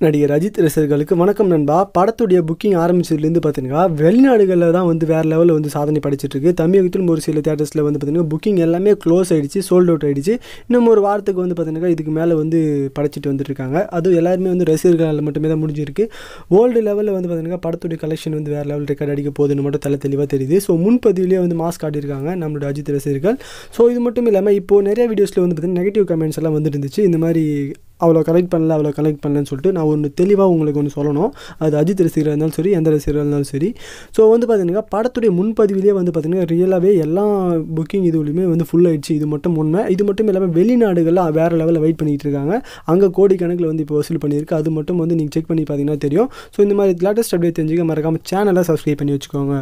நடிகர் அஜித் ரசிகர்களுக்கு வணக்கம் நண்பா. படத்துடைய புக்கிங் ஆரம்பிச்சதுலேருந்து பார்த்தீங்கன்னா வெளிநாடுகளில் தான் வந்து வேறு லெவலில் வந்து சாதனை படிச்சிட்டு இருக்கு தமிழகத்திலும் ஒரு சில தேட்டர்ஸில் வந்து பார்த்தீங்கன்னா புக்கிங் எல்லாமே க்ளோஸ் ஆகிடுச்சு சோல்ட் அவுட் ஆகிடுச்சு இன்னும் ஒரு வாரத்துக்கு வந்து பார்த்தீங்கன்னா இதுக்கு மேலே வந்து படைச்சிட்டு வந்துட்டுருக்காங்க அதுவும் எல்லாருமே வந்து ரசிகர்களால் மட்டுமே தான் முடிஞ்சிருக்கு. வேர்ல்டு லெவலில் வந்து பார்த்தீங்கன்னா படத்துடைய கலெக்ஷன் வந்து வேறு லெவல் ரெக்கார்ட் அடிக்க போகுதுன்னு மட்டும் தலை தெளிவாக தெரியுது. ஸோ முன்பதிவிலேயே வந்து மாஸ்க் காட்டியிருக்காங்க நம்மளோட அஜித் ரசிகர்கள். ஸோ இது மட்டும் இல்லாமல் இப்போது நிறைய வீடியோஸில் வந்து பார்த்தீங்கன்னா நெகட்டிவ் கமெண்ட்ஸ் எல்லாம் வந்துட்டு இருந்துச்சு. இந்த மாதிரி அவ்வளோ கலெக்ட் பண்ணல அவ்வளோ கலெக்ட் பண்ணலன்னு சொல்லிட்டு நான் ஒன்று தெளிவாக உங்களுக்கு ஒன்று சொல்லணும். அது அஜித் ரசிகராக இருந்தாலும் சரி எந்த ரசிகராக இருந்தாலும் சரி. ஸோ வந்து பார்த்தீங்கன்னா படத்துடைய முன்பதிவிலே வந்து பார்த்தீங்கன்னா ரியலாகவே எல்லா புக்கிங் இதுலையுமே வந்து ஃபுல் ஆயிடுச்சு. இது மட்டும் உண்மை. இது மட்டும் இல்லாமல் வெளிநாடுகளில் வேறு லெவலில் வெயிட் பண்ணிகிட்டு இருக்காங்க. அங்கே கோடிக்கணக்கில் வந்து இப்போ வசூல் பண்ணியிருக்கு. அது மட்டும் வந்து நீங்கள் செக் பண்ணி பார்த்தீங்கன்னா தெரியும். ஸோ இந்த மாதிரி லேட்டஸ்ட் அப்டேட் தெரிஞ்சுக்க மறக்காமல் சேனலை சப்ஸ்கிரைப் பண்ணி வச்சுக்கோங்க.